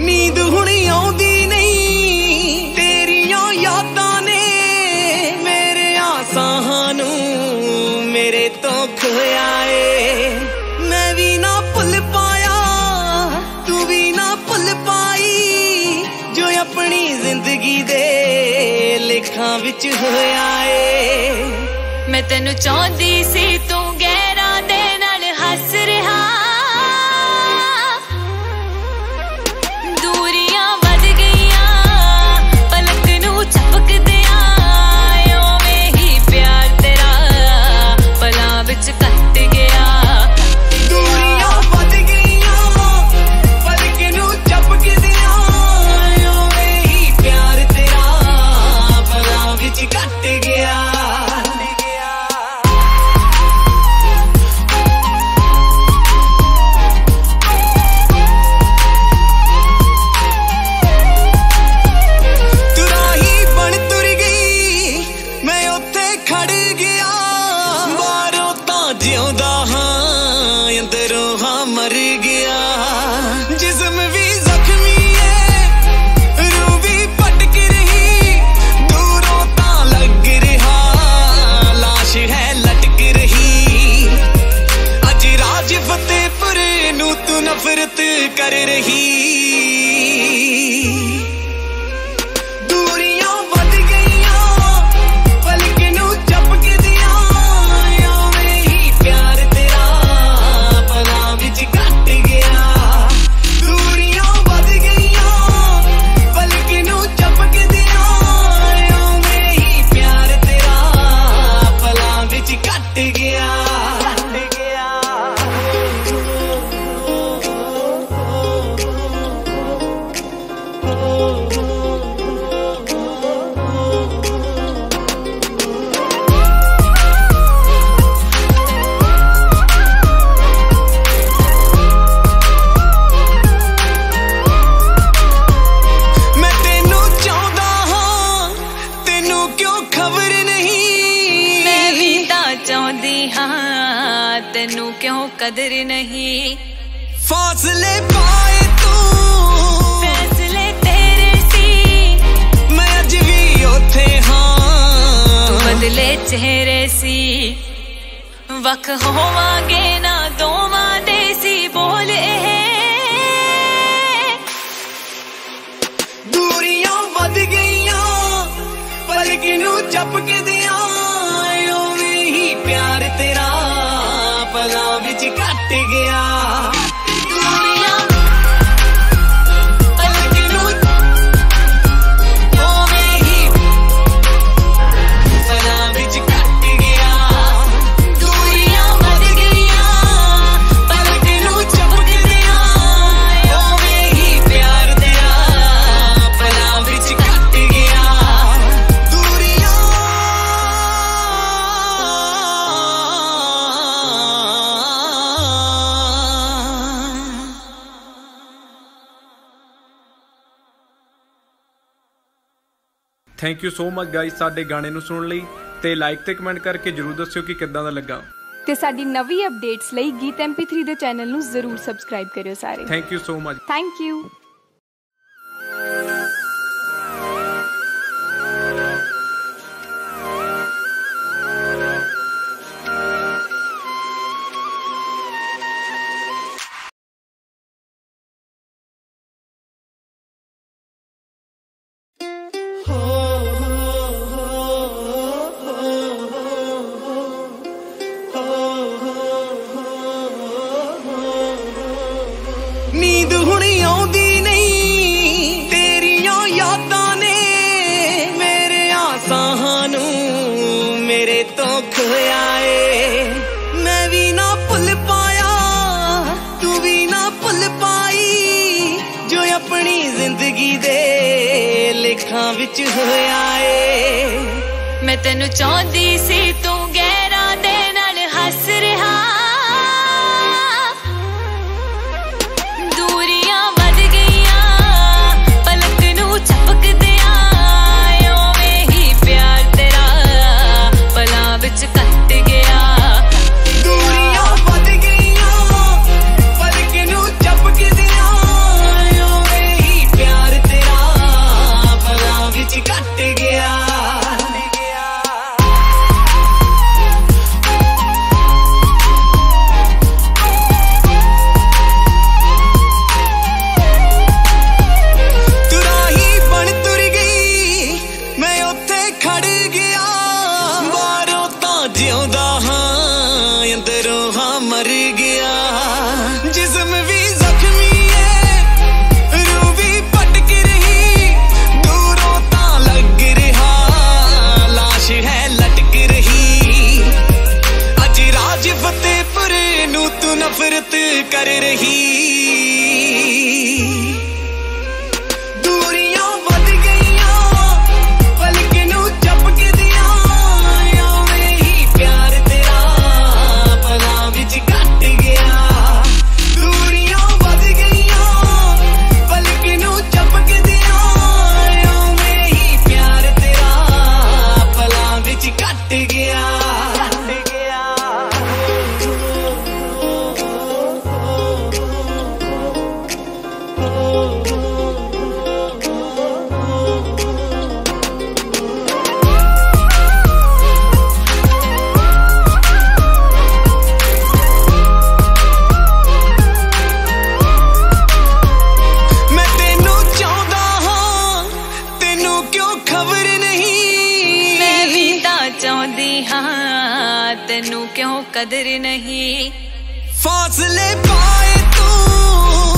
ਨੀਂਦ ਹੁਣ ਆਉਂਦੀ ਨਹੀਂ ਤੇਰੀਆਂ ਯਾਦਾਂ ਨੇ ਮੇਰੇ ਆਸਾਂ ਨੂੰ ਮੇਰੇ ਤੋਂ ਖੋਇਆ ਏ ਮੈਂ ਵੀ ਨਾ ਭੁੱਲ ਪਾਇਆ ਤੂੰ ਵੀ ਨਾ ਭੁੱਲ ਪਾਈ ਜੋ ਆਪਣੀ ਜ਼ਿੰਦਗੀ ਦੇ ਲੇਖਾਂ ਵਿੱਚ ਹੋਇਆ ਏ ਮੈਂ ਤੈਨੂੰ ਚਾਹੁੰਦੀ ਸੀ ਤਾਂ ਚਾਹੁੰਦੀ ਹਾਂ ਤੈਨੂੰ ਕਿਉਂ ਕਦਰ ਨਹੀਂ ਫਾਸਲੇ ਪਾਏ ਤੂੰ ਫੈਸਲੇ ਤੇਰੇ ਸੀ ਮੈਂ ਅੱਜ ਵੀ ਉੱਥੇ ਹਾਂ ਬਦਲੇ ਚਿਹਰੇ ਸੀ ਵਕ ਹੋਵਾਂਗੇ ਨਾ ਦੋਵਾਂ ਦੇ ਸੀ ਬੋਲ ਇਹ ਦੂਰੀਆਂ ਵੱਧ ਗਈਆਂ ਪਲਕ ਨੂੰ ਝਪਕਦੀਆਂ ਓਵੇਂ ਹੀ प्यार तेरा thank you so much guys ਸਾਡੇ ਗਾਣੇ ਨੂੰ ਸੁਣਨ ਲਈ ਤੇ ਲਾਈਕ ਤੇ ਕਮੈਂਟ ਕਰਕੇ ਜਰੂਰ ਦੱਸਿਓ ਕਿ ਕਿੱਦਾਂ ਦਾ ਲੱਗਾ। ਤੇ ਸਾਡੀ ਨਵੀਂ ਅਪਡੇਟਸ ਲਈ ਗੀਤ MP3 ਦੇ ਚੈਨਲ ਨੂੰ ਜ਼ਰੂਰ ਸਬਸਕ੍ਰਾਈਬ ਕਰਿਓ ਸਾਰੇ। Thank you so much thank you ਤੋਂ ਏ ਮੈਂ ਵੀ ਨਾ ਭੁੱਲ ਪਾਇਆ, ਤੂੰ ਵੀ ਨਾ ਭੁੱਲ ਪਾਈ। ਜੋ ਆਪਣੀ ਜ਼ਿੰਦਗੀ ਦੇ ਲੇਖਾਂ ਵਿੱਚ ਹੋਇਆ ਏ ਮੈਂ ਤੈਨੂੰ ਚਾਹੁੰਦੀ ਸੀ ਤੂੰ the heat. तेनू क्यों कदर नहीं? फासले पाए तू।